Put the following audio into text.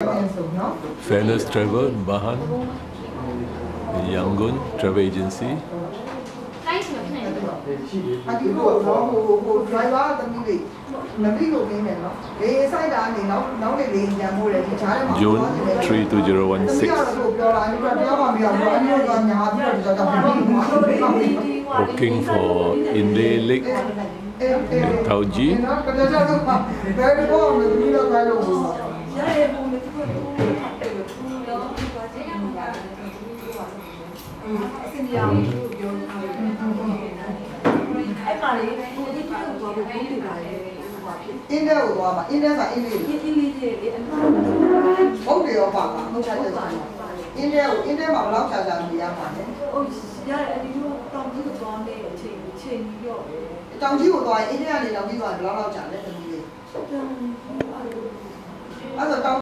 Fairness Travel, Bahan, Yangon Travel Agency. June 3 2016. Working for Inle Lake in Taunggyi. ရောသူ့ဘာတဲ့နေပါလဲသူ့ကအစင်ရအောင်သူ့ပြောနေတာအဲ့ပါလေသူဒီကတော့ဘာလို့ဘုန်းတွေပါလဲဟိုဖြစ်အင်းတဲ့ကိုသွားမှာအင်းတဲ့ကအင်းလေးဒီဒီလေးလေးအမှန်ဟုတ်တယ်ရောပါပါဟုတ်ချာချက်အင်းတဲ့ကိုအင်းတဲ့မှာဘယ်လောက်ချာချာနေရမှာလဲဟိုရတယ်အဒီလိုတောင်းပြီးတော့နေအချိန်အချိန်ပြီးတော့တောင်ကြီးကိုသွားရင်အင်းတဲ့ကနေတောင်ကြီးသွားဘယ်လောက်လောက်ချာလဲသမီး